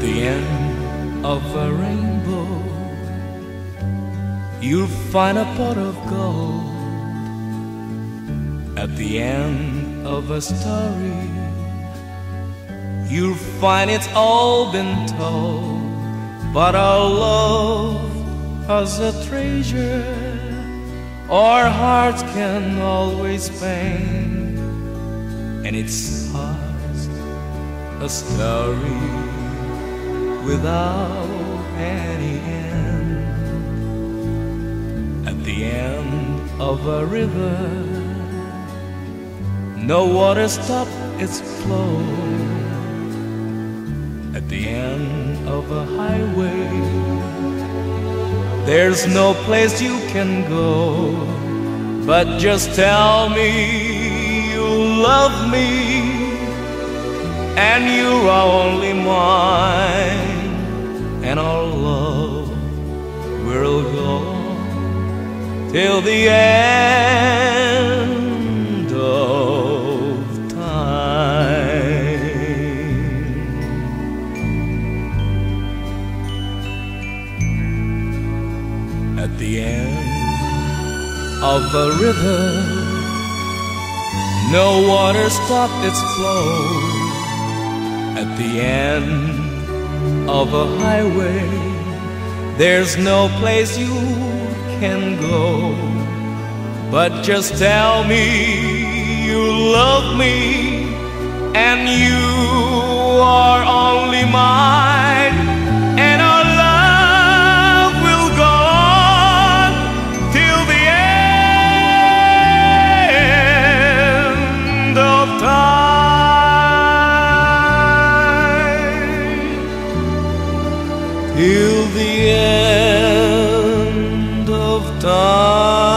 the end of a rainbow, you'll find a pot of gold. At the end of a story, you'll find it's all been told. But our love has a treasure our hearts can always pain, and it's just a story without any end. At the end of a river, no water stopped its flow. At the end of a highway, there's no place you can go, but just tell me you love me and you're only mine, and our love will go till the end of time. At the end of a river, no water stopped its flow. At the end of a highway. There's no place you can go. But just tell me you love me and you are only mine. And our love will go on till the end of time. till the end of time.